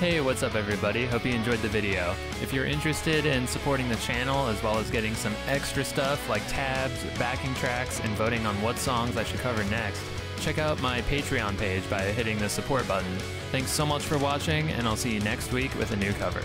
Hey, what's up everybody? Hope you enjoyed the video. If you're interested in supporting the channel as well as getting some extra stuff like tabs, backing tracks, and voting on what songs I should cover next, check out my Patreon page by hitting the support button. Thanks so much for watching, and I'll see you next week with a new cover.